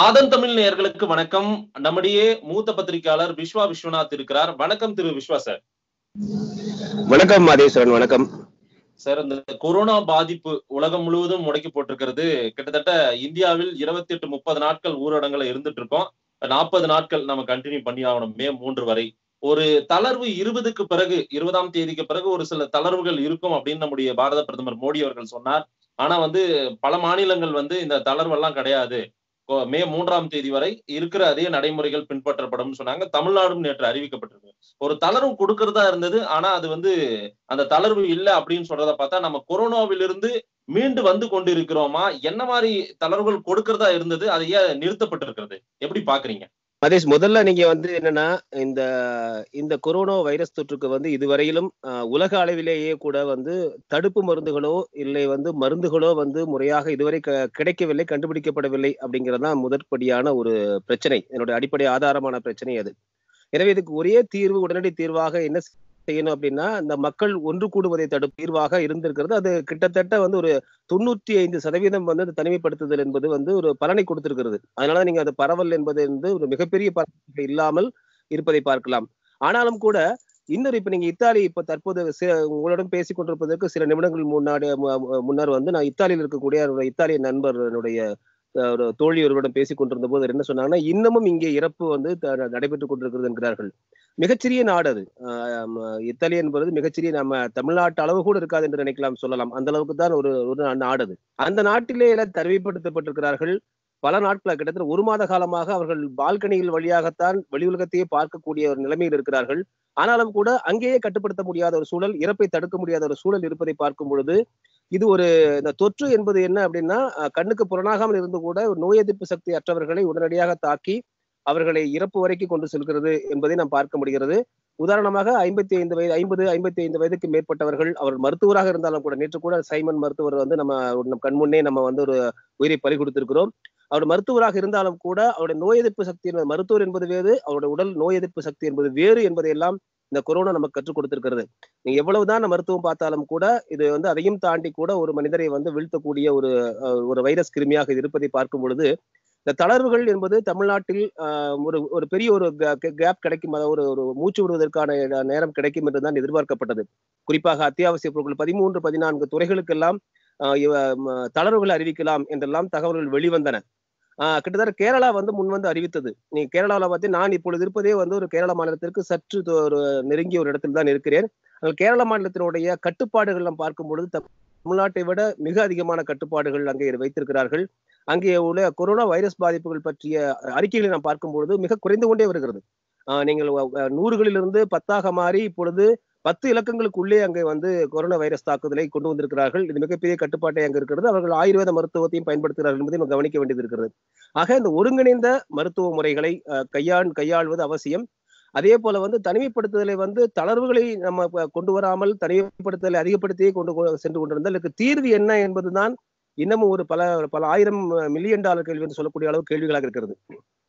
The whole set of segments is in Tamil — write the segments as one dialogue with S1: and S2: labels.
S1: ஆதன் தமிழ் நேயர்களுக்கு வணக்கம். நம்முடைய மூத்த பத்திரிகையாளர் விஸ்வா விஸ்வநாத் இருக்கிறார். வணக்கம் திரு விஸ்வா சார்.
S2: வணக்கம் மாதேஸ்வரன் வணக்கம்.
S1: சார் இந்த கொரோனா பாதிப்பு உலகம் முழுவதும் முடக்கி போட்டிருக்கிறது. கிட்டத்தட்ட இந்தியாவில் இருபத்தி எட்டு முப்பது நாட்கள் ஊரடங்குல இருந்துட்டு இருக்கோம் நாற்பது நாட்கள் நம்ம கண்டினியூ பண்ணி ஆகணும் மே மூன்று வரை. ஒரு தளர்வு இருபதுக்கு பிறகு இருபதாம் தேதிக்கு பிறகு ஒரு சில தளர்வுகள் இருக்கும் அப்படின்னு நம்முடைய பாரத பிரதமர் மோடி அவர்கள் சொன்னார். ஆனா வந்து பல மாநிலங்கள் வந்து இந்த தளர்வெல்லாம் கிடையாது. மே மூன்றாம் தேதி வரை இருக்கிற அதே நடைமுறைகள் பின்பற்றப்படும் சொன்னாங்க. தமிழ்நாடும் நேற்று அறிவிக்கப்பட்டிருக்கு. ஒரு தளர்வு கொடுக்கறதா இருந்தது. ஆனா அது வந்து அந்த தளர்வு இல்லை அப்படின்னு சொல்றத பார்த்தா நம்ம கொரோனாவிலிருந்து மீண்டு வந்து கொண்டு இருக்கிறோமா என்ன மாதிரி தளர்வுகள் கொடுக்கறதா இருந்தது? அது ஏன் நிறுத்தப்பட்டிருக்கிறது. எப்படி பாக்குறீங்க?
S2: மதேஷ் முதல்ல நீங்க வந்து என்னன்னா இந்த இந்த கொரோனா வைரஸ் தொற்றுக்கு வந்து இதுவரையிலும் உலக அளவிலேயே கூட வந்து தடுப்பு மருந்துகளோ இல்லை வந்து மருந்துகளோ வந்து முறையாக இதுவரை கிடைக்கவில்லை கண்டுபிடிக்கப்படவில்லை அப்படிங்கறதுதான் முதற்படியான ஒரு பிரச்சனை. என்னுடைய அடிப்படை ஆதாரமான பிரச்சனை அது. எனவே இதுக்கு ஒரே தீர்வு உடனடி தீர்வாக என்ன செய்யணும் அப்படின்னா இந்த மக்கள் ஒன்று கூடுவதை தடுப்பு தீர்வாக இருந்திருக்கிறது. அது கிட்டத்தட்ட வந்து ஒரு தொண்ணூற்றி ஐந்து சதவீதம் வந்து அந்த தனிமைப்படுத்துதல் என்பது வந்து ஒரு பலனை கொடுத்திருக்கிறது. அதனால நீங்க அது பரவல் என்பது வந்து ஒரு மிகப்பெரிய பரவல் இல்லாமல் இருப்பதை பார்க்கலாம். ஆனாலும் கூட இன்னொரு இப்ப நீங்க இத்தாலி இப்ப தற்போது உங்களுடன் பேசிக் கொண்டிருப்பதற்கு சில நிமிடங்கள் முன்னாடி முன்னர் வந்து நான் இத்தாலியில் இருக்கக்கூடிய இத்தாலிய நண்பர்களுடைய ஒரு தோழி ஒருவரிடம் பேசிக் கொண்டிருந்த போது என்ன சொன்னாங்கன்னா இன்னமும் இங்கே இறப்பு வந்து நடைபெற்றுக் கொண்டிருக்கிறது என்கிறார்கள். மிகச்சிறிய நாடு அது. இத்தாலி என்பது மிகச்சிறிய நம்ம தமிழ்நாட்டு அளவு கூட இருக்காது என்று நினைக்கலாம் சொல்லலாம். அந்த அளவுக்கு தான் ஒரு ஒரு நாடு அது. அந்த நாட்டிலே தனிமைப்படுத்தப்பட்டிருக்கிறார்கள். பல நாட்களாக கிட்டத்தட்ட ஒரு மாத காலமாக அவர்கள் பால்கனிகள் வழியாகத்தான் வெளி உலகத்தையே பார்க்கக்கூடிய ஒரு நிலைமையில் இருக்கிறார்கள். ஆனாலும் கூட அங்கேயே கட்டுப்படுத்த முடியாத ஒரு சூழல் இறப்பை தடுக்க முடியாத ஒரு சூழல் இருப்பதை பார்க்கும் பொழுது இது ஒரு இந்த தொற்று என்பது என்ன அப்படின்னா கண்ணுக்கு புலனாகாமல் இருந்து கூட ஒரு நோய் எதிர்ப்பு சக்தி அற்றவர்களை உடனடியாக தாக்கி அவர்களை இறப்பு வரைக்கும் கொண்டு செல்கிறது என்பதை நாம் பார்க்க முடிகிறது. உதாரணமாக ஐம்பத்தி ஐந்து வயது ஐம்பது ஐம்பத்தி ஐந்து வயதுக்கு மேற்பட்டவர்கள் அவர் மருத்துவராக இருந்தாலும் கூட நேற்று கூட சைமன் மருத்துவர் வந்து நம்ம கண்முன்னே நம்ம வந்து ஒரு உயிரை பறி கொடுத்திருக்கிறோம். அவர் மருத்துவராக இருந்தாலும் கூட அவருடைய நோய் எதிர்ப்பு சக்தி என்பது மருத்துவர் என்பது வேறு அவருடைய உடல் நோய் எதிர்ப்பு சக்தி என்பது வேறு என்பதை எல்லாம் இந்த கொரோனா நமக்கு கற்றுக் கொடுத்திருக்கிறது. நீங்க எவ்வளவுதான் மருத்துவம் பார்த்தாலும் கூட இது வந்து அதையும் தாண்டி கூட ஒரு மனிதரை வந்து வீழ்த்தக்கூடிய ஒரு ஒரு வைரஸ் கிருமியாக இது இருப்பதை பார்க்கும் பொழுது இந்த தளர்வுகள் என்பது தமிழ்நாட்டில் ஒரு ஒரு பெரிய ஒரு கேப் கிடைக்கும். அதாவது ஒரு ஒரு மூச்சு விடுவதற்கான நேரம் கிடைக்கும் என்று தான் எதிர்பார்க்கப்பட்டது. குறிப்பாக அத்தியாவசிய பொருட்கள் பதிமூன்று பதினான்கு துறைகளுக்கெல்லாம் தளர்வுகள் அறிவிக்கலாம் என்றெல்லாம் தகவல்கள் வெளிவந்தன. கிட்டத்தட்ட கேரளா வந்து முன் வந்து அறிவித்தது. நீ கேரளாவில் பார்த்து நான் இப்பொழுது இருப்பதே வந்து ஒரு கேரள மாநிலத்திற்கு சற்று ஒரு நெருங்கிய ஒரு இடத்தில் தான் இருக்கிறேன். கேரள மாநிலத்தினுடைய கட்டுப்பாடுகள் நாம் பார்க்கும் பொழுது தமிழ்நாட்டை விட மிக அதிகமான கட்டுப்பாடுகள் அங்கே வைத்திருக்கிறார்கள். அங்கே உள்ள கொரோனா வைரஸ் பாதிப்புகள் பற்றிய அறிக்கைகளை நாம் பார்க்கும் பொழுது மிக குறைந்து கொண்டே வருகிறது. நீங்கள் நூறுகளிலிருந்து பத்தாக மாறி இப்பொழுது பத்து இலக்கங்களுக்குள்ளே அங்கே வந்து கொரோனா வைரஸ் தாக்குதலை கொண்டு வந்திருக்கிறார்கள். இது மிகப்பெரிய கட்டுப்பாட்டை அங்கே இருக்கிறது. அவர்கள் ஆயுர்வேத மருத்துவத்தையும் பயன்படுத்துகிறார்கள் என்பதை நம்ம கவனிக்க வேண்டியது இருக்கிறது. ஆக இந்த ஒருங்கிணைந்த மருத்துவ முறைகளை கையாள் கையாள்வது அவசியம். அதே போல வந்து தனிமைப்படுத்துதலை வந்து தளர்வுகளை நம்ம கொண்டு வராமல் தனிமைப்படுத்துதலை அதிகப்படுத்தியே கொண்டு சென்று கொண்டிருந்தால் இதுக்கு தீர்வு என்ன என்பதுதான் இன்னமும் ஒரு பல பல ஆயிரம் மில்லியன் டாலர் கேள்வி என்று சொல்லக்கூடிய அளவு கேள்விகளாக இருக்கிறது.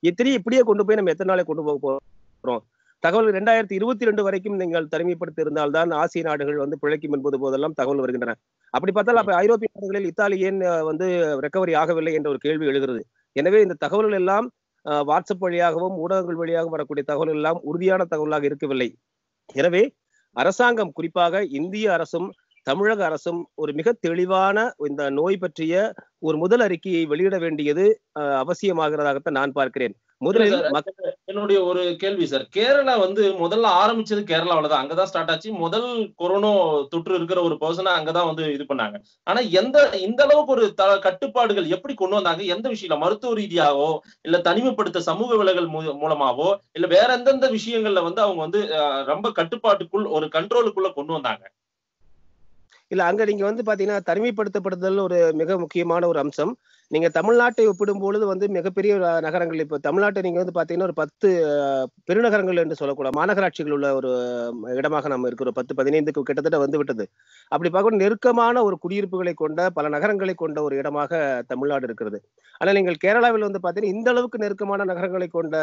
S2: இத்தனை இப்படியே கொண்டு போய் நம்ம எத்தனை நாளை கொண்டு போக போறோம்? தகவல் ரெண்டாயிரத்தி இருபத்தி ரெண்டு வரைக்கும் நீங்கள் தனிமைப்படுத்தி இருந்தால்தான் ஆசிய நாடுகள் வந்து பிழைக்கும் என்பது போதெல்லாம் தகவல் வருகின்றன. அப்படி பார்த்தால் அப்ப ஐரோப்பிய நாடுகளில் இத்தாலி ஏன் வந்து ரெக்கவரி ஆகவில்லை என்ற ஒரு கேள்வி எழுகிறது. எனவே இந்த தகவல்கள் எல்லாம் வாட்ஸ்அப் வழியாகவும் ஊடகங்கள் வழியாகவும் வரக்கூடிய தகவல்கள் எல்லாம் உறுதியான தகவலாக இருக்கவில்லை. எனவே அரசாங்கம் குறிப்பாக இந்திய அரசும் தமிழக அரசும் ஒரு மிக தெளிவான இந்த நோய் பற்றிய ஒரு முதல் அறிக்கையை வெளியிட வேண்டியது அவசியமாகிறதாகத்தான் நான் பார்க்கிறேன். முதலில்
S1: என்னுடைய ஒரு கேள்வி சார். கேரளா வந்து முதல்ல ஆரம்பிச்சது கேரளாவில தான். அங்கதான் ஸ்டார்ட் ஆச்சு. முதல் கொரோனா தொற்று இருக்கிற ஒரு பர்சனை அங்கதான் வந்து இது பண்ணாங்க. ஆனா எந்த இந்த அளவுக்கு ஒரு த கட்டுப்பாடுகள் எப்படி கொண்டு வந்தாங்க? எந்த விஷயம் மருத்துவ ரீதியாகவோ இல்ல தனிமைப்படுத்த சமூக விலகல் மூலமாவோ இல்ல வேற எந்தெந்த விஷயங்கள்ல வந்து அவங்க வந்து ரொம்ப கட்டுப்பாட்டுக்குள் ஒரு கண்ட்ரோலுக்குள்ள கொண்டு வந்தாங்க?
S2: இல்ல அங்க நீங்க வந்து பாத்தீங்கன்னா தனிமைப்படுத்தப்படுதல் ஒரு மிக முக்கியமான ஒரு அம்சம். நீங்க தமிழ்நாட்டை ஒப்பிடும் பொழுது வந்து மிகப்பெரிய நகரங்கள் இப்போ தமிழ்நாட்டை நீங்க வந்து பாத்தீங்கன்னா ஒரு பத்து பெருநகரங்கள் என்று சொல்லக்கூடாது. மாநகராட்சிகள் உள்ள ஒரு இடமாக நம்ம இருக்கிறோம். பத்து பதினைந்துக்கு கிட்டத்தட்ட வந்து விட்டது. அப்படி பார்க்க நெருக்கமான ஒரு குடியிருப்புகளை கொண்ட பல நகரங்களை கொண்ட ஒரு இடமாக தமிழ்நாடு இருக்கிறது. ஆனால் நீங்கள் கேரளாவில் வந்து பாத்தீங்கன்னா இந்த அளவுக்கு நெருக்கமான நகரங்களை கொண்ட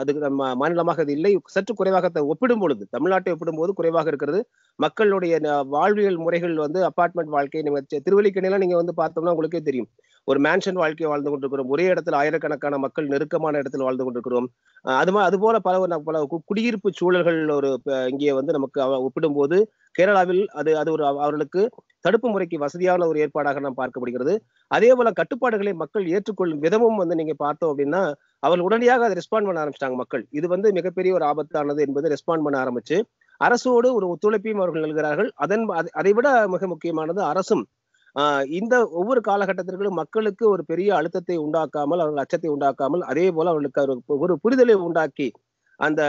S2: அது நம்ம மாநிலமாக அது இல்லை. சற்று குறைவாக ஒப்பிடும் பொழுது தமிழ்நாட்டை ஒப்பிடும் போது குறைவாக இருக்கிறது. மக்களுடைய வாழ்வியல் முறைகள் வந்து அபார்ட்மெண்ட் வாழ்க்கை நீங்க திருவள்ளிக்கணிலாம் நீங்க வந்து பார்த்தோம்னா உங்களுக்கே தெரியும். ஒரு மேன்ஷன் வாழ்க்கையை வாழ்ந்து கொண்டிருக்கிறோம். ஒரே இடத்துல ஆயிரக்கணக்கான மக்கள் நெருக்கமான இடத்துல வாழ்ந்து கொண்டிருக்கிறோம். அது மாதிரி அதுபோல பல பல குடியிருப்பு சூழல்கள் ஒரு இங்கே வந்து நமக்கு ஒப்பிடும்போது கேரளாவில் அது அது ஒரு அவர்களுக்கு தடுப்பு முறைக்கு வசதியான ஒரு ஏற்பாடாக நாம் பார்க்கப்படுகிறது. அதே போல கட்டுப்பாடுகளை மக்கள் ஏற்றுக்கொள்ளும் விதமும் வந்து நீங்க பார்த்தோம் அப்படின்னா அவர்கள் உடனடியாக அதை ரெஸ்பாண்ட் பண்ண ஆரம்பிச்சிட்டாங்க மக்கள். இது வந்து மிகப்பெரிய ஒரு ஆபத்தானது என்பது ரெஸ்பாண்ட் பண்ண ஆரம்பிச்சு அரசோடு ஒரு ஒத்துழைப்பையும் அவர்கள் நல்கிறார்கள். அதன் அதை- விட மிக முக்கியமானது அரசும் இந்த ஒவ்வொரு காலகட்டத்திற்கும் மக்களுக்கு ஒரு பெரிய அழுத்தத்தை உண்டாக்காமல் அவர்கள் அச்சத்தை உண்டாக்காமல் அதே போல அவர்களுக்கு ஒரு- ஒரு புரிதலை உண்டாக்கி அந்த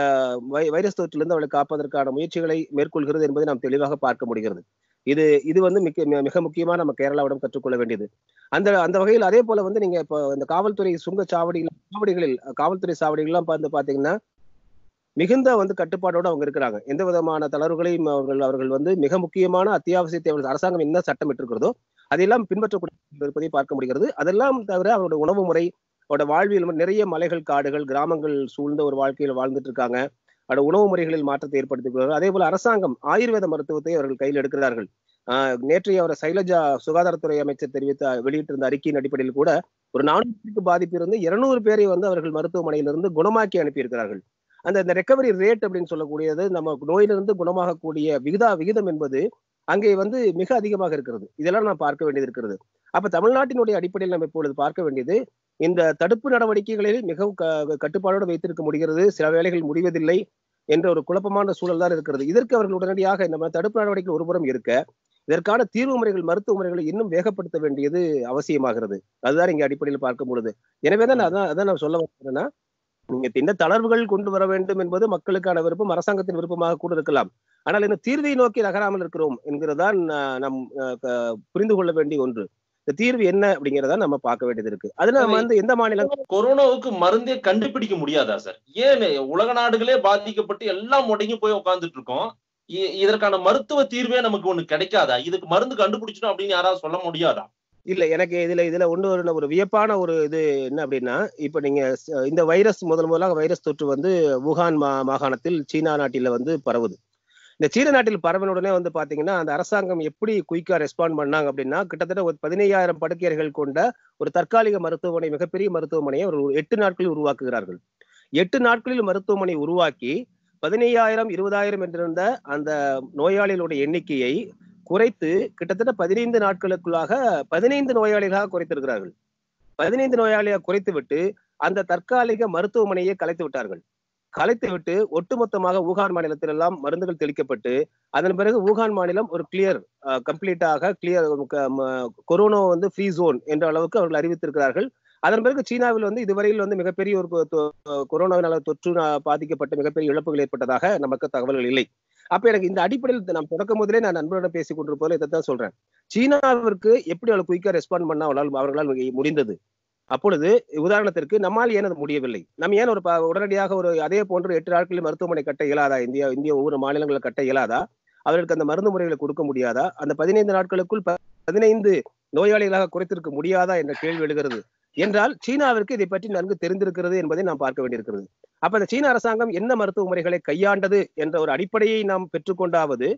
S2: வை- வைரஸ் தொற்றிலிருந்து அவளை காப்பதற்கான முயற்சிகளை மேற்கொள்கிறது என்பதை நாம் தெளிவாக பார்க்க முடிகிறது. இது இது வந்து மிக மிக- மிக முக்கியமா நம்ம கேரளாவிடம் கற்றுக்கொள்ள வேண்டியது. அந்த அந்த வகையில் அதே போல வந்து நீங்க இப்போ இந்த காவல்துறை சுங்க சாவடிகள் சாவடிகளில் காவல்துறை சாவடிகள்லாம் பார்த்து பாத்தீங்கன்னா மிகுந்த வந்து கட்டுப்பாடோடு அவங்க இருக்கிறாங்க. எந்த விதமான தளர்வுகளையும் அவர்கள் அவர்கள் வந்து மிக முக்கியமான அத்தியாவசிய தேவை அரசாங்கம் என்ன சட்டம் இருக்கிறதோ அதையெல்லாம் பின்பற்றக்கூடிய இருப்பதை பார்க்க முடிகிறது. அதெல்லாம் தவிர அவருடைய உணவு முறை அவரோட வாழ்வியல் நிறைய மலைகள் காடுகள் கிராமங்கள் சூழ்ந்த ஒரு வாழ்க்கையில் வாழ்ந்துட்டு இருக்காங்க. அவரோட உணவு முறைகளில் மாற்றத்தை ஏற்படுத்திக்கிறார்கள் அதே போல அரசாங்கம் ஆயுர்வேத மருத்துவத்தை அவர்கள் கையில் எடுக்கிறார்கள். ஆஹ் நேற்றைய அவர் சைலஜா சுகாதாரத்துறை அமைச்சர் தெரிவித்த வெளியிட்டிருந்த அறிக்கையின் அடிப்படையில் கூட ஒரு நானூறுக்கு பாதிப்பு இருந்து இருநூறு பேரை வந்து அவர்கள் மருத்துவமனையிலிருந்து குணமாக்கி அனுப்பியிருக்கிறார்கள். அந்த இந்த ரெக்கவரி ரேட் அப்படின்னு சொல்லக்கூடியது நம்ம நோயிலிருந்து குணமாகக்கூடிய விகிதா விகிதம் என்பது அங்கே வந்து மிக அதிகமாக இருக்கிறது. இதெல்லாம் நாம் பார்க்க வேண்டியது இருக்கிறது. அப்ப தமிழ்நாட்டினுடைய அடிப்படையில் நம்ம இப்பொழுது பார்க்க வேண்டியது இந்த தடுப்பு நடவடிக்கைகளில் மிகவும் க- கட்டுப்பாடோடு வைத்திருக்க முடிகிறது சில வேளைகள் முடிவதில்லை என்ற ஒரு குழப்பமான சூழல் தான் இருக்கிறது. இதற்கு அவர்கள் உடனடியாக இந்த தடுப்பு நடவடிக்கை ஒருபுறம் இருக்க இதற்கான தீர்வு முறைகள் மருத்துவ முறைகளை இன்னும் வேகப்படுத்த வேண்டியது அவசியமாகிறது. அதுதான் இங்க அடிப்படையில் பார்க்கும் பொழுது. எனவே தான் அதான் அதான் நான் சொல்ல வந்தேன்னா நீங்க என்ன தளர்வுகள் கொண்டு வர வேண்டும் என்பது மக்களுக்கான விருப்பம் அரசாங்கத்தின் விருப்பமாக கூட இருக்கலாம். ஆனால் இந்த தீர்வை நோக்கி நகராமல் இருக்கிறோம் என்கிறதான் நம் புரிந்து கொள்ள வேண்டிய ஒன்று. இந்த தீர்வு என்ன அப்படிங்கிறத நம்ம பார்க்க வேண்டியது இருக்கு. அதுல நம்ம வந்து எந்த மாநிலம்
S1: கொரோனாவுக்கு மருந்தே கண்டுபிடிக்க முடியாதா சார்? ஏன் உலக நாடுகளே பாதிக்கப்பட்டு எல்லாம் முடங்கி போய் உட்கார்ந்துட்டு இருக்கோம். இதற்கான மருத்துவ தீர்வே நமக்கு ஒண்ணு கிடைக்காதா? இதுக்கு மருந்து கண்டுபிடிச்சிடும் அப்படின்னு யாராவது சொல்ல முடியாதா?
S2: இல்ல எனக்கு இதுல இதுல ஒண்ணு ஒரு வியப்பான ஒரு இது என்ன அப்படின்னா இப்ப நீங்க இந்த வைரஸ் முதல் முதலாக வைரஸ் தொற்று வந்து வுகான் மா மாகாணத்தில் சீனா நாட்டில வந்து பரவுது. இந்த சீன நாட்டில் பரவின உடனே வந்து பாத்தீங்கன்னா அந்த அரசாங்கம் எப்படி குயிக்கா ரெஸ்பாண்ட் பண்ணாங்க அப்படின்னா கிட்டத்தட்ட ஒரு பதினையாயிரம் படுக்கையர்கள் கொண்ட ஒரு தற்காலிக மருத்துவமனை மிகப்பெரிய மருத்துவமனையை ஒரு எட்டு நாட்களில் உருவாக்குகிறார்கள். எட்டு நாட்களில் மருத்துவமனை உருவாக்கி பதினையாயிரம் இருபதாயிரம் என்றிருந்த அந்த நோயாளிகளுடைய எண்ணிக்கையை குறைத்து கிட்டத்தட்ட பதினைந்து நாட்களுக்குள்ளாக பதினைந்து நோயாளிகளாக குறைத்திருக்கிறார்கள். பதினைந்து நோயாளியாக குறைத்து விட்டு அந்த தற்காலிக மருத்துவமனையை கலைத்து விட்டார்கள். கலைத்து விட்டு ஒட்டுமொத்தமாக ஊகான் மாநிலத்தில் எல்லாம் மருந்துகள் தெளிக்கப்பட்டு அதன் பிறகு ஊகான் மாநிலம் ஒரு கிளியர் கம்ப்ளீட்டாக கிளியர் கொரோனா வந்து ஃப்ரீ ஜோன் என்ற அளவுக்கு அவர்கள் அறிவித்திருக்கிறார்கள். அதன் பிறகு சீனாவில் வந்து இதுவரையில் வந்து மிகப்பெரிய ஒரு தொ- கொரோனாவினால் தொற்று பாதிக்கப்பட்ட மிகப்பெரிய இழப்புகள் ஏற்பட்டதாக நமக்கு தகவல்கள் இல்லை. அப்ப எனக்கு இந்த அடிப்படையில் நான் தொடக்கம் முதலே நான் நண்பரிடம் பேசிக் இதை இதைத்தான் சொல்றேன். சீனாவிற்கு எப்படி அவள் குயிக்கா ரெஸ்பாண்ட் பண்ண அவளால் அவர்களால் முடிந்தது? அப்பொழுது உதாரணத்திற்கு நம்மால் ஏன் அது முடியவில்லை? நம்ம ஏன் ஒரு உடனடியாக ஒரு அதே போன்று எட்டு நாட்களில் மருத்துவமனை கட்ட இயலாதா? இந்தியா இந்திய ஒவ்வொரு மாநிலங்களில் கட்ட இயலாதா? அவர்களுக்கு அந்த மருந்து முறைகளை கொடுக்க முடியாதா? அந்த பதினைந்து நாட்களுக்குள் பதினைந்து நோயாளிகளாக குறைத்திருக்க முடியாதா? என்ற கேள்வி எழுகிறது. என்றால் சீனாவிற்கு இதை பற்றி நன்கு தெரிந்திருக்கிறது என்பதை நாம் பார்க்க வேண்டியிருக்கிறது. அப்ப இந்த சீன அரசாங்கம் என்ன மருத்துவ முறைகளை கையாண்டது என்ற ஒரு அடிப்படையை நாம் பெற்றுக்கொண்டாவது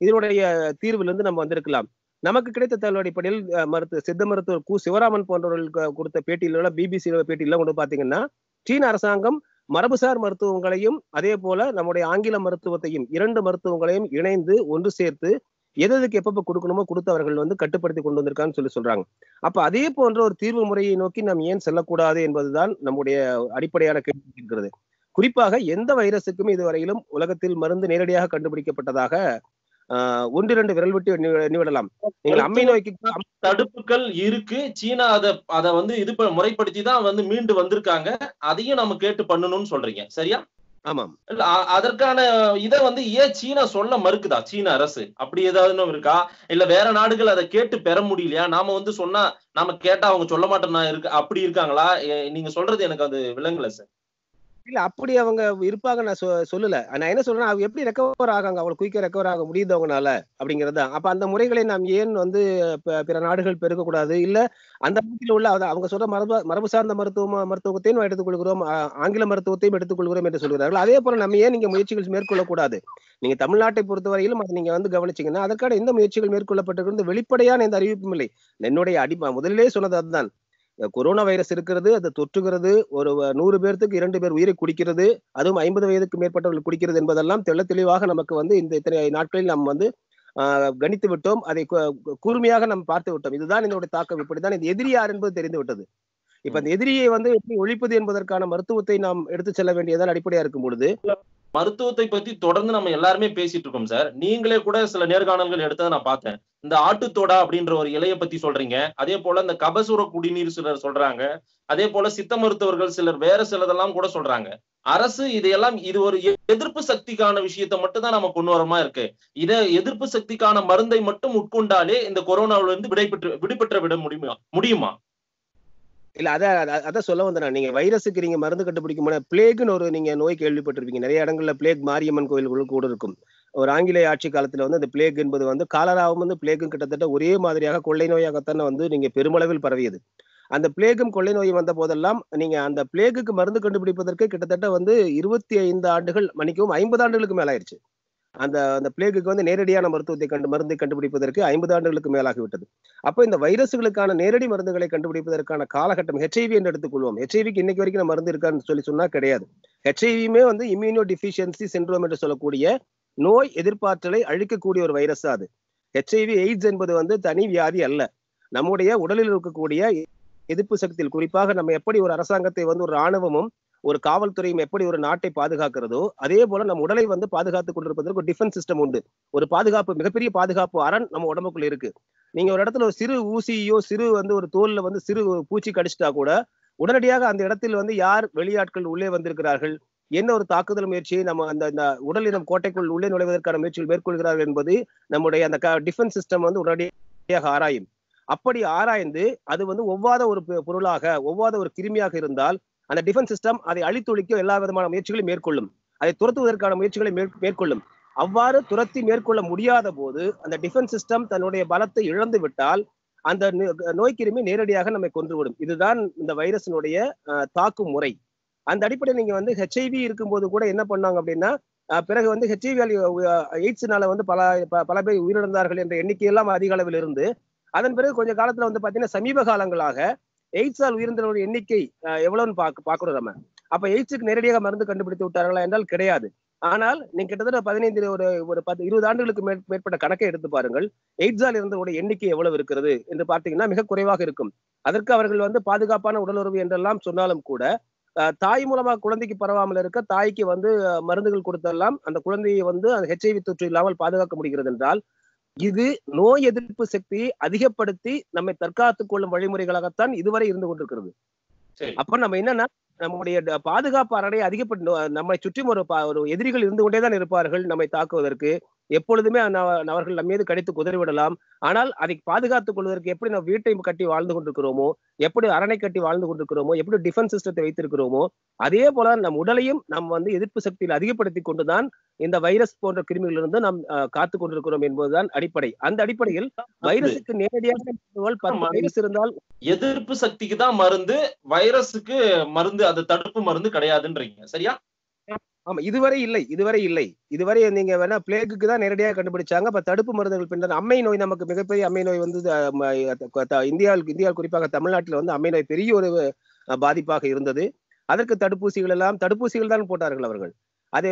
S2: இதனுடைய தீர்விலிருந்து நம்ம வந்திருக்கலாம். நமக்கு கிடைத்த தகவல் அடிப்படையில் மருத்துவ சித்த மருத்துவர் கு. சிவராமன் போன்றவர்களுக்கு கொடுத்த பேட்டியில பிபிசி பேட்டியில கொண்டு பாத்தீங்கன்னா சீன அரசாங்கம் மரபுசார் மருத்துவங்களையும் அதே போல நம்முடைய ஆங்கில மருத்துவத்தையும் இரண்டு மருத்துவங்களையும் இணைந்து ஒன்று சேர்த்து எதுக்கு எப்பப்ப கொடுக்கணுமோ கொடுத்து அவர்கள் வந்து கட்டுப்படுத்தி கொண்டு வந்திருக்கான்னு சொல்லி சொல்றாங்க. அப்ப அதே போன்ற ஒரு தீர்வு முறையை நோக்கி நாம் ஏன் செல்லக்கூடாது என்பதுதான் நம்முடைய அடிப்படையான கேள்வி இருக்கிறது குறிப்பாக எந்த வைரஸுக்கும் இதுவரையிலும் உலகத்தில் மருந்து நேரடியாக கண்டுபிடிக்கப்பட்டதாக ஆஹ், ஒன்றிரண்டு விரல் விட்டு எண்ணிவிடலாம். நீங்கள் அம்மை நோய்க்கு
S1: தடுப்புகள் இருக்கு. சீனா அதை அதை வந்து இது ப- முறைப்படுத்தி தான் வந்து மீண்டு வந்திருக்காங்க. அதையும் நம்ம கேட்டு பண்ணணும்னு சொல்றீங்க. சரியா?
S2: ஆமாம்.
S1: இல்ல, அதற்கான இத வந்து ஏன் சீனா சொல்ல மறுக்குதா? சீன அரசு? அப்படி ஏதாவது இருக்கா? இல்ல வேற நாடுகள் அதை கேட்டு பெற முடியலையா? நாம வந்து சொன்னா நாம கேட்டா அவங்க சொல்ல மாட்டோம்னா இருக்கு அப்படி இருக்காங்களா? நீங்க சொல்றது எனக்கு அது விளங்கல சார்.
S2: இல்ல அப்படி அவங்க இருப்பாங்க நான் சொல்லல. நான் என்ன சொல்றேன் அவங்க எப்படி ரெக்கவர் ஆகாங்க? அவ்வளவு குயிக்கா ரெக்கவர் ஆக முடியுது அவங்கனால அப்படிங்கிறது அப்ப அந்த முறைகளை நாம் ஏன் வந்து பிற நாடுகள் பெருக்கக்கூடாது? இல்ல அந்த பகுதியில் உள்ள அத- அவங்க சொல்ற மரபு மரபு சார்ந்த மருத்துவ மருத்துவத்தையும் எடுத்துக்கொள்கிறோம். ஆங்கில மருத்துவத்தையும் எடுத்துக்கொள்கிறோம் என்று சொல்கிறார்கள். அதே போல நம்ம ஏன் நீங்க முயற்சிகள் மேற்கொள்ளக்கூடாது? நீங்க தமிழ்நாட்டை பொறுத்தவரையிலும் அதை நீங்க வந்து கவனிச்சீங்கன்னா அதற்கான எந்த முயற்சிகள் மேற்கொள்ளப்பட்டிருக்கிறது வெளிப்படையான எந்த அறிவிப்பும் இல்லை. என்னுடைய அடி முதலிலே சொன்னது அதுதான். கொரோனா வைரஸ் இருக்கிறது அது தொற்றுகிறது ஒரு நூறு பேர்த்துக்கு இரண்டு பேர் உயிரை குடிக்கிறது அதுவும் ஐம்பது வயதுக்கு மேற்பட்டவர்கள் குடிக்கிறது என்பதெல்லாம் தெள்ள தெளிவாக நமக்கு வந்து இந்த இத்தனை நாட்களில் நாம் வந்து கணித்து விட்டோம். அதை கூர்மையாக நாம் பார்த்து விட்டோம். இதுதான் இதனுடைய தாக்கம். இப்படிதான் இந்த எதிரி யார் என்பது தெரிந்து விட்டது. இப்ப இந்த எதிரியை வந்து எப்படி ஒழிப்பது என்பதற்கான மருத்துவத்தை நாம் எடுத்து செல்ல வேண்டியதான் அடிப்படையா இருக்கும் பொழுது
S1: மருத்துவத்தை பத்தி தொடர்ந்து நம்ம எல்லாருமே பேசிட்டு இருக்கோம் சார். நீங்களே கூட சில நேர்காணல்கள் எடுத்ததை நான் பார்த்தேன். இந்த ஆட்டுத்தோடா அப்படின்ற ஒரு இலையை பத்தி சொல்றீங்க. அதே போல இந்த கபசுர குடிநீர் சிலர் சொல்றாங்க. அதே போல சித்த மருத்துவர்கள் சிலர் வேற சிலதெல்லாம் கூட சொல்றாங்க. அரசு இதையெல்லாம் இது ஒரு எதிர்ப்பு சக்திக்கான விஷயத்த மட்டும் தான் நம்ம கொண்டு வரமா இருக்கு. இதை எதிர்ப்பு சக்திக்கான மருந்தை மட்டும் உட்கொண்டாலே இந்த கொரோனாவில இருந்து விடைபெற்று விடுபெற்ற விட முடியுமா முடியுமா?
S2: இல்ல அத அதான் சொல்ல வந்தேன் நீங்க வைரஸுக்கு நீங்க மருந்து கண்டுபிடிக்கும் பிளேக்னு ஒரு நீங்க நோய் கேள்விப்பட்டிருப்பீங்க. நிறைய இடங்கள்ல பிளேக் மாரியம்மன் கோயில்கள் கூட இருக்கும். ஒரு ஆங்கிலேய ஆட்சி காலத்துல வந்து அந்த பிளேக் என்பது வந்து காலராவும் வந்து பிளேக்கும் கிட்டத்தட்ட ஒரே மாதிரியாக கொள்ளை நோயாகத்தானே வந்து நீங்க பெருமளவில் பரவியது. அந்த பிளேகும் கொள்ளை நோயும் வந்த போதெல்லாம் நீங்க அந்த பிளேகுக்கு மருந்து கண்டுபிடிப்பதற்கு கிட்டத்தட்ட வந்து இருபத்தி ஐந்து ஆண்டுகள் மணிக்கும் ஐம்பது ஆண்டுகளுக்கு மேல ஆயிடுச்சு அந்த அந்த பிளேகுக்கு வந்து நேரடியான மருத்துவத்தை கண்டு மருந்தை கண்டுபிடிப்பதற்கு ஐம்பது ஆண்டுகளுக்கு மேலாகிவிட்டது. அப்போ இந்த வைரஸ்களுக்கான நேரடி மருந்துகளை கண்டுபிடிப்பதற்கான காலகட்டம் ஹெச்ஐவி என்று எடுத்துக்கொள்வோம். ஹெச்ஐவிக்கு இன்னைக்கு வரைக்கும் மருந்து இருக்கான்னு சொல்லி சொன்னா கிடையாது. ஹெச்ஐவியுமே வந்து இம்யூனோ டிஃபிஷியன்சி சிண்ட்ரோம் என்று சொல்லக்கூடிய நோய் எதிர்ப்பாற்றலை அழிக்கக்கூடிய ஒரு வைரஸ் அது. ஹெச்ஐவி எய்ட்ஸ் என்பது வந்து தனி வியாதி அல்ல. நம்முடைய உடலில் இருக்கக்கூடிய எதிர்ப்பு சக்தியில் குறிப்பாக நம்ம எப்படி ஒரு அரசாங்கத்தை வந்து ஒரு ராணுவமும் ஒரு காவல்துறையும் எப்படி ஒரு நாட்டை பாதுகாக்கிறதோ அதே போல நம்ம உடலை வந்து பாதுகாத்துக் கொண்டிருப்பதற்கு ஒரு டிஃபென்ஸ் சிஸ்டம் உண்டு. ஒரு பாதுகாப்பு மிகப்பெரிய பாதுகாப்பு அரண் நம்ம உடம்புக்குள்ள இருக்கு. நீங்க ஒரு இடத்துல ஒரு சிறு ஊசியோ சிறு வந்து ஒரு தோல்ல வந்து சிறு பூச்சி கடிச்சிட்டா கூட உடனடியாக அந்த இடத்தில் வந்து யார் வெளியாட்கள் உள்ளே வந்திருக்கிறார்கள் என்ன ஒரு தாக்குதல் முயற்சியை நம்ம அந்த இந்த உடலினம் கோட்டைக்குள் உள்ளே நுழைவதற்கான முயற்சிகள் மேற்கொள்கிறார்கள் என்பது நம்முடைய அந்த டிஃபென்ஸ் சிஸ்டம் வந்து உடனடியாக ஆராயும். அப்படி ஆராய்ந்து அது வந்து ஒவ்வாத ஒரு பொருளாக ஒவ்வாத ஒரு கிருமியாக இருந்தால் அந்த டிஃபென்ஸ் சிஸ்டம் அதை அழித்தொழிக்க எல்லா விதமான முயற்சிகளையும் மேற்கொள்ளும். அதை துரத்துவதற்கான முயற்சிகளை மேற்கொள்ளும். அவ்வாறு துரத்தி மேற்கொள்ள முடியாத போது அந்த டிஃபென்ஸ் சிஸ்டம் தன்னுடைய பலத்தை இழந்து விட்டால் அந்த நோய்க்கிருமி நேரடியாக நம்மை கொன்றுவிடும். இதுதான் இந்த வைரஸினுடைய தாக்கும் முறை அந்த அடிப்படையில் நீங்க வந்து ஹெச்ஐவி இருக்கும்போது கூட என்ன பண்ணாங்க அப்படின்னா பிறகு வந்து ஹெச்ஐவி எய்ட்ஸ்னால வந்து பல பல பேர் உயிரிழந்தார்கள் என்ற எண்ணிக்கையெல்லாம் அதிக அளவில் இருந்து அதன் பிறகு கொஞ்ச காலத்துல வந்து பாத்தீங்கன்னா சமீப காலங்களாக எய்ட்ஸால் உயிர்ந்தவருடைய எண்ணிக்கை எவ்வளவுன்னு பாக்க பாக்குறோம் நம்ம. அப்ப எய்ட்ஸுக்கு நேரடியாக மருந்து கண்டுபிடித்து விட்டார்களா என்றால் கிடையாது. ஆனால் நீங்க கிட்டத்தட்ட பதினைந்து ஒரு ஒரு பத்து இருபது ஆண்டுகளுக்கு மேற்பட்ட கணக்கை எடுத்து பாருங்கள். எய்ட்ஸால் இருந்தவருடைய எண்ணிக்கை எவ்வளவு இருக்கிறது என்று பார்த்தீங்கன்னா மிக குறைவாக இருக்கும். அதற்கு அவர்கள் வந்து பாதுகாப்பான உடலுறவு என்றெல்லாம் சொன்னாலும் கூட தாய் மூலமாக குழந்தைக்கு பரவாமல் இருக்க தாய்க்கு வந்து மருந்துகள் கொடுத்தெல்லாம் அந்த குழந்தையை வந்து அந்த ஹெச்ஐவி தொற்று இல்லாமல் பாதுகாக்க முடிகிறது என்றால் இது நோய் எதிர்ப்பு சக்தியை அதிகப்படுத்தி நம்மை தற்காத்துக் கொள்ளும் வழிமுறைகளாகத்தான் இதுவரை இருந்து கொண்டிருக்கிறது. அப்ப நம்ம என்னன்னா நம்முடைய பாதுகாப்பு அரணை அதிகப்பட்டு நம்மை சுற்றி ஒரு ஒரு எதிரிகள் இருந்து கொண்டேதான் இருப்பார்கள் நம்மை தாக்குவதற்கு. எப்பொழுதுமே அவர்கள் நம்ம மீது கடித்து குதறிவிடலாம். ஆனால் அதை பாதுகாத்துக் கொள்வதற்கு எப்படி நம்ம வீட்டை கட்டி வாழ்ந்து கொண்டிருக்கிறோமோ எப்படி அரணை கட்டி வாழ்ந்து கொண்டிருக்கிறோமோ எப்படி டிஃபென்ஸ் சிஸ்டத்தை வைத்திருக்கிறோமோ அதே போல நம் உடலையும் நாம் வந்து எதிர்ப்பு சக்தியில் அதிகப்படுத்தி கொண்டுதான் இந்த வைரஸ் போன்ற கிருமிகளிலிருந்து நாம் காத்து கொண்டிருக்கிறோம் என்பதுதான் அடிப்படை. அந்த அடிப்படையில் வைரஸுக்கு நேரடியாக வைரஸ் இருந்தால்
S1: எதிர்ப்பு சக்திக்கு தான் மருந்து வைரஸுக்கு மருந்து அது தடுப்பு மருந்து கிடையாதுன்றீங்க. சரியா?
S2: ஆமா இதுவரை இல்லை இதுவரை இல்லை. இதுவரை நீங்க வேணா பிளேக்கு தான் நேரடியாக கண்டுபிடிச்சாங்க. அப்ப தடுப்பு மருந்துகள் பின்னர் அம்மை நோய் நமக்கு மிகப்பெரிய அம்மை நோய் வந்து இந்தியாவில் இந்தியாவில் குறிப்பாக தமிழ்நாட்டில் வந்து அம்மை நோய் பெரிய ஒரு பாதிப்பாக இருந்தது. அதற்கு தடுப்பூசிகள் எல்லாம் தடுப்பூசிகள் தான் போட்டார்கள் அவர்கள். அதை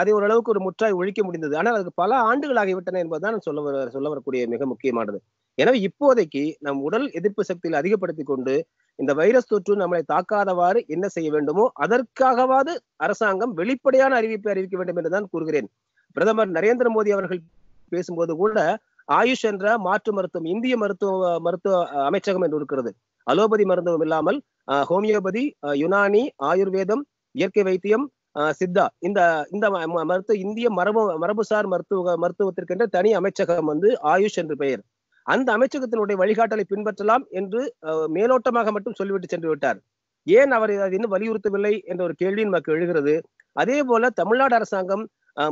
S2: அதை ஓரளவுக்கு ஒரு முற்றாய் ஒழிக்க முடிந்தது. ஆனால் அதுக்கு பல ஆண்டுகள் ஆகிவிட்டன என்பதுதான் சொல்ல வர சொல்ல வரக்கூடிய மிக முக்கியமானது. எனவே இப்போதைக்கு நம் உடல் எதிர்ப்பு சக்தியில் அதிகப்படுத்தி கொண்டு இந்த வைரஸ் தொற்று நம்மளை தாக்காதவாறு என்ன செய்ய வேண்டுமோ அதற்காகவாது அரசாங்கம் வெளிப்படையான அறிவிப்பை அறிவிக்க வேண்டும் என்றுதான் கூறுகிறேன். பிரதமர் நரேந்திர மோடி அவர்கள் பேசும்போது கூட ஆயுஷ் என்ற மாற்று மருத்துவம் இந்திய மருத்துவ மருத்துவ அமைச்சகம் என்று இருக்கிறது. அலோபதி மருத்துவம் இல்லாமல் ஹோமியோபதி யுனானி ஆயுர்வேதம் இயற்கை வைத்தியம் சித்தா இந்த இந்த மருத்துவ இந்திய மரபு மரபுசார் மருத்துவ மருத்துவத்திற்கென்ற தனி அமைச்சகம் வந்து ஆயுஷ் என்று பெயர். அந்த அமைச்சகத்தினுடைய வழிகாட்டலை பின்பற்றலாம் என்று மேலோட்டமாக மட்டும் சொல்லிவிட்டு சென்று விட்டார். ஏன் அவர் அதை இன்னும் வலியுறுத்தவில்லை என்ற ஒரு கேள்வி நமக்கு எழுகிறது. அதே போல தமிழ்நாடு அரசாங்கம்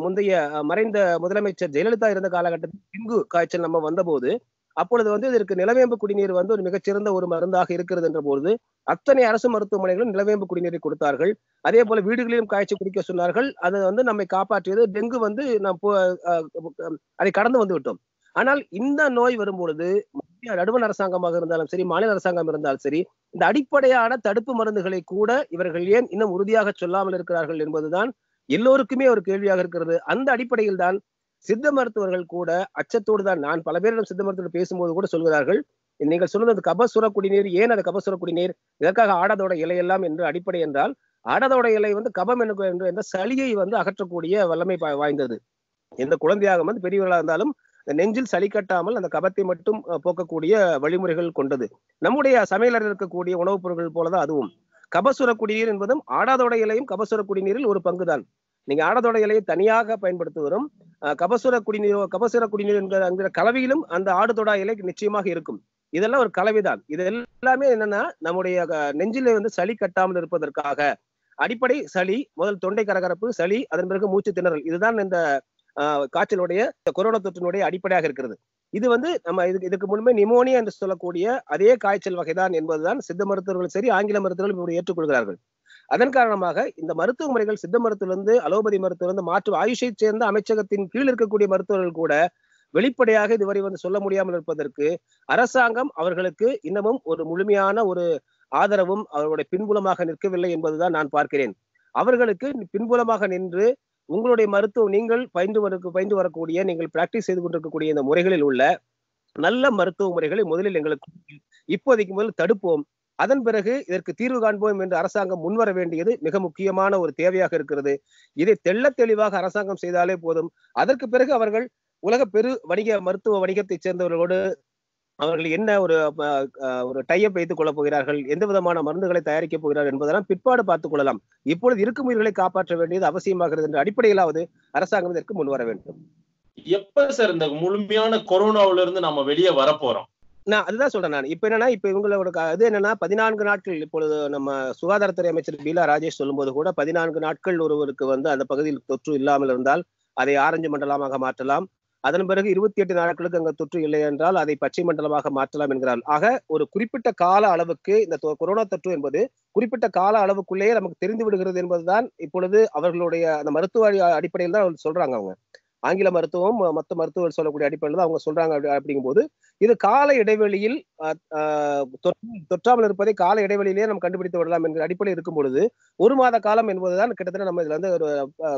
S2: முந்தைய மறைந்த முதலமைச்சர் ஜெயலலிதா இருந்த காலகட்டத்தில் டெங்கு காய்ச்சல் நம்ம வந்தபோது அப்பொழுது வந்து இதற்கு நிலவேம்பு குடிநீர் வந்து ஒரு மிகச்சிறந்த ஒரு மருந்தாக இருக்கிறது என்ற பொழுது அத்தனை அரசு மருத்துவமனைகளும் நிலவேம்பு குடிநீரை கொடுத்தார்கள். அதே போல வீடுகளிலும் காய்ச்சி குடிக்க சொன்னார்கள். அது வந்து நம்மை காப்பாற்றியது. டெங்கு வந்து நாம் அதை கடந்து வந்து விட்டோம். ஆனால் இந்த நோய் வரும்பொழுது நடுவண் அரசாங்கமாக இருந்தாலும் சரி மாநில அரசாங்கம் இருந்தாலும் சரி இந்த அடிப்படையான தடுப்பு மருந்துகளை கூட இவர்கள் ஏன் இன்னும் உறுதியாக சொல்லாமல் இருக்கிறார்கள் என்பதுதான் எல்லோருக்குமே ஒரு கேள்வியாக இருக்கிறது. அந்த அடிப்படையில் தான் சித்த மருத்துவர்கள் கூட அச்சத்தோடு தான் நான் பல பேரிடம் சித்த மருத்துவர் பேசும்போது கூட சொல்கிறார்கள் நீங்கள் சொன்னது கபசுர குடிநீர் ஏன் அது கபசுர குடிநீர் இதற்காக ஆடாதோட இலையெல்லாம் என்று அடிப்படை என்றால் ஆடாதோட இலை வந்து கபம் என்று என்ற என்ற சளியை வந்து அகற்றக்கூடிய வல்லமை வாய்ந்தது. எந்த குழந்தையாக வந்து பெரியவர்களாக இருந்தாலும் நெஞ்சில் சளி கட்டாமல் அந்த கபத்தை மட்டும் போக்கக்கூடிய வழிமுறைகள் கொண்டது. நம்முடைய சமையலறையில் இருக்கக்கூடிய உணவுப் பொருட்கள் போலதான் அதுவும். கபசுர குடிநீர் என்பதும் ஆடாதோட இலையும் கபசுர குடிநீரில் ஒரு பங்குதான். நீங்க ஆடாதோட இலையை தனியாக பயன்படுத்துவதும் கபசுர குடிநீர் கபசுர குடிநீர் என்கிற என்கிற கலவையிலும் அந்த ஆடுதொடா இலை நிச்சயமாக இருக்கும். இதெல்லாம் ஒரு கலவைதான். இது எல்லாமே என்னன்னா நம்முடைய நெஞ்சில நெஞ்சிலே வந்து சளி கட்டாமல் இருப்பதற்காக அடிப்படை சளி முதல் தொண்டை கரகரப்பு சளி அதன் பிறகு மூச்சு திணறல். இதுதான் இந்த காய்ச்சலுடைய கொரோனா தொற்றினுடைய அடிப்படையாக இருக்கிறது. இது வந்து நம்ம இதுக்கு இதுக்கு முன்பே நிமோனியா என்று சொல்லக்கூடிய அதே காய்ச்சல் வகைதான் என்பதுதான் சித்த மருத்துவர்கள் சரி ஆங்கில மருத்துவர்கள் இப்படி ஏற்றுக்கொள்கிறார்கள். அதன் காரணமாக இந்த மருத்துவ முறைகள் சித்த மருத்துவிலிருந்து அலோபதி மருத்துவிலிருந்து மாற்று ஆயுஷை சேர்ந்த அமைச்சகத்தின் கீழ் இருக்கக்கூடிய மருத்துவர்கள் கூட வெளிப்படையாக இதுவரை வந்து சொல்ல முடியாமல் இருப்பதற்கு அரசாங்கம் அவர்களுக்கு இன்னமும் ஒரு முழுமையான ஒரு ஆதரவும் அவருடைய பின்புலமாக நிற்கவில்லை என்பதுதான் நான் பார்க்கிறேன். அவர்களுக்கு பின்புலமாக நின்று உங்களுடைய மருத்துவம் நீங்கள் பயின்று வர பயின்று வரக்கூடிய நீங்கள் பிராக்டிஸ் செய்து கொண்டிருக்கக்கூடிய இந்த முறைகளில் உள்ள நல்ல மருத்துவ முறைகளை முதலில் எங்களுக்கு இப்போதைக்கு முதல் தடுப்போம். அதன் பிறகு இதற்கு தீர்வு காண்போம் என்று அரசாங்கம் முன்வர வேண்டியது மிக முக்கியமான ஒரு தேவையாக இருக்கிறது. இதை தெள்ள தெளிவாக அரசாங்கம் செய்தாலே போதும். அதற்கு பிறகு அவர்கள் உலக பெரு வணிக மருத்துவ வணிகத்தைச் சேர்ந்தவர்களோடு அவர்கள் என்ன ஒரு ஒரு டைப் வைத்துக் கொள்ளப் போகிறார்கள்? எந்த விதமான மருந்துகளை தயாரிக்கப் போகிறார்கள் என்பதெல்லாம் பிற்பாடு பார்த்துக் கொள்ளலாம். இப்பொழுது இருக்கும் உயிர்களை காப்பாற்ற வேண்டியது அவசியமாகிறது என்ற அடிப்படையிலாவது அரசாங்கம் இதற்கு முன்வர வேண்டும்.
S1: எப்ப சார் இந்த முழுமையான கொரோனாவில இருந்து நம்ம வெளியே வரப்போறோம்
S2: நான் அதுதான் சொல்றேன் நான். இப்ப என்னன்னா இப்ப இவங்களோட இது என்னன்னா பதினான்கு நாட்கள் இப்பொழுது நம்ம சுகாதாரத்துறை அமைச்சர் பீலா ராஜேஷ் சொல்லும்போது கூட பதினான்கு நாட்கள் ஒருவருக்கு வந்து அந்த பகுதியில் தொற்று இல்லாமல் இருந்தால் அதை ஆரஞ்சு மண்டலமாக மாற்றலாம். அதன் பிறகு இருபத்தி எட்டு நாட்களுக்கு அங்க தொற்று இல்லை என்றால் அதை பச்சை மண்டலமாக மாற்றலாம் என்கிறார். ஆக ஒரு குறிப்பிட்ட கால அளவுக்கு இந்த தொ- கொரோனா தொற்று என்பது குறிப்பிட்ட கால அளவுக்குள்ளேயே நமக்கு தெரிந்து விடுகிறது என்பதுதான் இப்பொழுது அவர்களுடைய அந்த மருத்துவ அடிப்படையில் தான் அவங்க சொல்றாங்க அவங்க. ஆங்கில மருத்துவம் மற்ற மத்த மருத்துவர் சொல்லக்கூடிய அடிப்படையில் தான் அவங்க சொல்றாங்க அப்படி- அப்படிங்கும்போது இது கால இடைவெளியில் அஹ், தொற்றாமல் இருப்பதை கால இடைவெளியிலேயே நம்ம கண்டுபிடித்து விடலாம் என்கிற அடிப்படை இருக்கும் பொழுது ஒரு மாத காலம் என்பதுதான் கிட்டத்தட்ட நம்ம இதுல வந்து ஒரு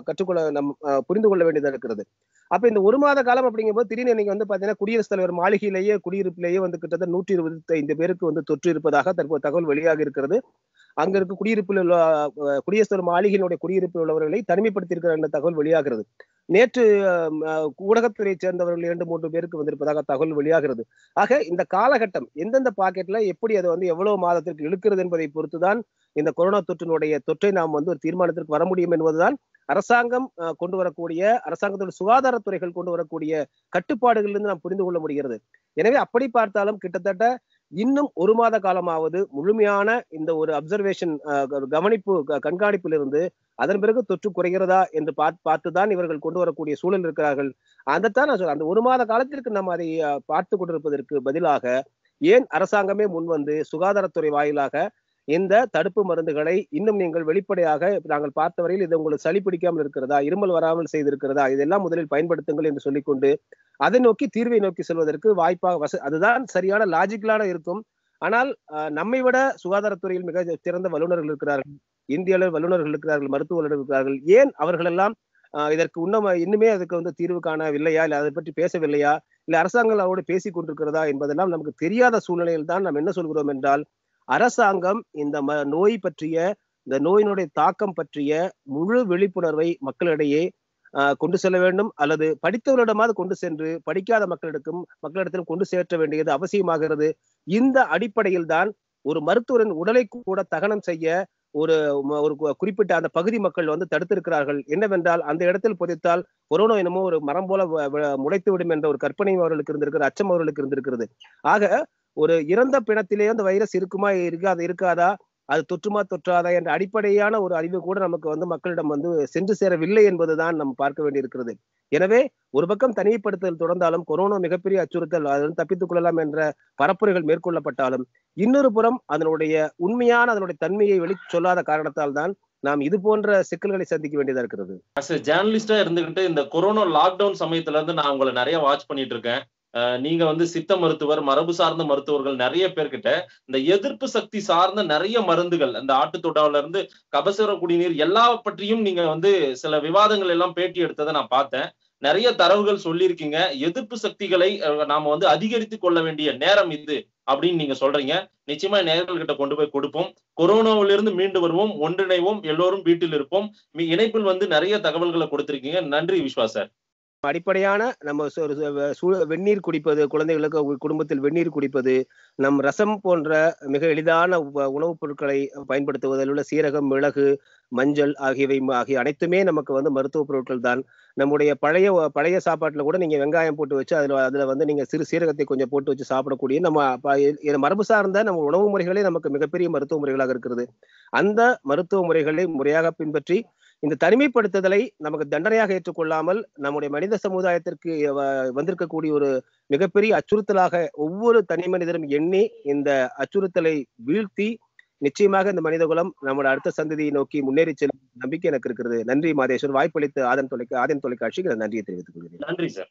S2: கற்றுக்கொள்ள நம் அஹ், புரிந்து கொள்ள வேண்டியதாக இருக்கிறது. அப்ப இந்த ஒரு மாத காலம் அப்படிங்கும்போது திடீர்னு நீங்க வந்து பாத்தீங்கன்னா குடியரசுத் தலைவர் மாளிகையிலேயே குடியிருப்பிலேயே வந்து கிட்டத்தட்ட நூற்றி இருபத்தி ஐந்து பேருக்கு வந்து தொற்று இருப்பதாக தற்போது தகவல் வெளியாக இருக்கிறது. அங்க இருக்க குடியிருப்பில் உள்ள அஹ், குடியரசுத் தலைவர் மாளிகையினுடைய குடியிருப்பில் உள்ளவர்களை தனிமைப்படுத்தியிருக்கிற என்ற தகவல் வெளியாகிறது. நேற்று ஊடகத்துறை சேர்ந்தவர்கள் இரண்டு மூன்று பேருக்கு வந்திருப்பதாக தகவல் வெளியாகிறது. ஆக இந்த காலகட்டம் எந்தெந்த பாக்கெட்ல எப்படி அது வந்து எவ்வளவு மாதத்திற்கு இழுக்கிறது என்பதை பொறுத்துதான் இந்த கொரோனா தொற்றினுடைய தொற்றை நாம் வந்து ஒரு தீர்மானத்திற்கு வர முடியும் என்பதுதான் அரசாங்கம் அஹ், கொண்டு வரக்கூடிய அரசாங்கத்தோட சுகாதாரத்துறைகள் கொண்டு வரக்கூடிய கட்டுப்பாடுகளிலிருந்து நாம் புரிந்து கொள்ள முடிகிறது. எனவே அப்படி பார்த்தாலும் கிட்டத்தட்ட இன்னும் ஒரு மாத காலமாவது முழுமையான இந்த ஒரு அப்சர்வேஷன் கவனிப்பு க- கண்காணிப்பிலிருந்து அதன் பிறகு தொற்று குறைகிறதா என்று பார்த்து பார்த்துதான் இவர்கள் கொண்டு வரக்கூடிய சூழல் இருக்கிறார்கள். அதைத்தான் நான் சொல்றேன். அந்த ஒரு மாத காலத்திற்கு நம்ம அதை பார்த்து கொண்டிருப்பதற்கு பதிலாக ஏன் அரசாங்கமே முன்வந்து சுகாதாரத்துறை வாயிலாக இந்த தடுப்பு மருந்துகளை இன்னும் நீங்கள் வெளிப்படையாக நாங்கள் பார்த்த வரையில் இது உங்களுக்கு சளி பிடிக்காமல் இருக்கிறதா இருமல் வராமல் செய்திருக்கிறதா இதெல்லாம் முதலில் பயன்படுத்துங்கள் என்று சொல்லிக்கொண்டு அதை நோக்கி தீர்வை நோக்கி செல்வதற்கு வாய்ப்பாக வச அதுதான் சரியான லாஜிக்கலான இருக்கும். ஆனால் நம்மை விட சுகாதாரத்துறையில் மிக சிறந்த வல்லுநர்கள் இருக்கிறார்கள். இந்திய அளவில் வல்லுநர்கள் இருக்கிறார்கள் மருத்துவ வல்லுநர்கள் இருக்கிறார்கள். ஏன் அவர்களெல்லாம் இதற்கு இன்னும் இன்னுமே அதுக்கு வந்து தீர்வு காணவில்லையா? இல்ல அதை பற்றி பேசவில்லையா? இல்ல அரசாங்கம் அவரோடு பேசிக் கொண்டிருக்கிறதா என்பதெல்லாம் நமக்கு தெரியாத சூழ்நிலையில் தான் நாம் என்ன சொல்கிறோம் என்றால் அரசாங்கம் இந்த ம- நோய் பற்றிய இந்த நோயினுடைய தாக்கம் பற்றிய முழு விழிப்புணர்வை மக்களிடையே கொண்டு செல்ல வேண்டும். அல்லது படித்தவர்களிடமாவது கொண்டு சென்று படிக்காத மக்களிடக்கும் மக்களிடத்திலும் கொண்டு சேர்க்க வேண்டியது அவசியமாகிறது. இந்த அடிப்படையில் தான் ஒரு மருத்துவரின் உடலை கூட தகனம் செய்ய ஒரு ஒரு குறிப்பிட்ட அந்த பகுதி மக்கள் வந்து தடுத்திருக்கிறார்கள். என்னவென்றால் அந்த இடத்தில் புதைத்தால் கொரோனா என்னமோ ஒரு மரம் போல வ- முளைத்து விடும் என்ற ஒரு கற்பனை அவர்களுக்கு இருந்திருக்கிறது அச்சம் அவர்களுக்கு இருந்திருக்கிறது. ஆக ஒரு இறந்த பிணத்திலே அந்த வைரஸ் இருக்குமா இருக்காது இருக்காதா அது தொற்றுமா தொற்றாதா என்ற அடிப்படையான ஒரு அறிவு கூட நமக்கு வந்து மக்களிடம் வந்து சென்று சேரவில்லை என்பதுதான் நம்ம பார்க்க வேண்டியிருக்கிறது. எனவே ஒரு பக்கம் தனிமைப்படுத்தல் தொடர்ந்தாலும் கொரோனா மிகப்பெரிய அச்சுறுத்தல் அதன் தப்பித்துக் கொள்ளலாம் என்ற பரப்புரைகள் மேற்கொள்ளப்பட்டாலும் இன்னொரு புறம் அதனுடைய உண்மையான அதனுடைய தன்மையை வெளி சொல்லாத காரணத்தால் தான் நாம் இது போன்ற சிக்கல்களை சந்திக்க வேண்டியதா இருக்கிறது.
S1: ஜேர்னலிஸ்டா இருந்துகிட்டு இந்த கொரோனா லாக்டவுன் சமயத்துல இருந்து நான் உங்களை நிறைய வாட்ச் பண்ணிட்டு இருக்கேன். நீங்க வந்து சித்த மருத்துவர் மரபு சார்ந்த மருத்துவர்கள் நிறைய பேர்கிட்ட இந்த எதிர்ப்பு சக்தி சார்ந்த நிறைய மருந்துகள் அந்த ஆட்டுத்தொட்டாவில இருந்து கபசுர குடிநீர் எல்லா பற்றியும் நீங்க வந்து சில விவாதங்கள் எல்லாம் பேட்டி எடுத்ததை நான் பார்த்தேன். நிறைய தரவுகள் சொல்லியிருக்கீங்க. எதிர்ப்பு சக்திகளை நாம வந்து அதிகரித்து கொள்ள வேண்டிய நேரம் இது அப்படின்னு நீங்க சொல்றீங்க. நிச்சயமா நேர்கள்கிட்ட கொண்டு போய் கொடுப்போம். கொரோனாவிலிருந்து மீண்டு வருவோம். ஒன்றிணைவோம். எல்லோரும் வீட்டில் இருப்போம். இணைப்பில் வந்து நிறைய தகவல்களை கொடுத்திருக்கீங்க. நன்றி விஸ்வா சார்
S2: அடிப்படையான நம்ம வெந்நீர் குடிப்பது குழந்தைகளுக்கு குடும்பத்தில் வெந்நீர் குடிப்பது நம் ரசம் போன்ற மிக எளிதான உணவுப் பொருட்களை பயன்படுத்துவதில் உள்ள சீரகம் மிளகு மஞ்சள் ஆகியவை ஆகிய அனைத்துமே நமக்கு வந்து மருத்துவ பொருட்கள் தான். நம்முடைய பழைய பழைய சாப்பாட்டில் கூட நீங்க வெங்காயம் போட்டு வச்சு அதுல அதுல வந்து நீங்க சிறு சீரகத்தை கொஞ்சம் போட்டு வச்சு சாப்பிடக்கூடிய நம்ம மரபு சார்ந்த நம்ம உணவு முறைகளே நமக்கு மிகப்பெரிய மருத்துவ முறைகளாக இருக்கிறது. அந்த மருத்துவ முறைகளை முறையாக பின்பற்றி இந்த தனிமைப்படுத்துதலை நமக்கு தண்டனையாக ஏற்றுக்கொள்ளாமல் நம்முடைய மனித சமுதாயத்திற்கு வ- வந்திருக்கக்கூடிய ஒரு மிகப்பெரிய அச்சுறுத்தலாக ஒவ்வொரு தனி மனிதரும் எண்ணி இந்த அச்சுறுத்தலை வீழ்த்தி நிச்சயமாக இந்த மனிதகுலம் நம்முடைய அடுத்த சந்ததியை நோக்கி முன்னேறி செல்லும் நம்பிக்கை எனக்கு இருக்கிறது. நன்றி மாதேஸ்வர். வாய்ப்பளித்து ஆதன் தொலைக்கா ஆதன் தொலைக்காட்சிக்கு நன்றியை தெரிவித்துக் கொள்கிறேன்.
S1: நன்றி சார்.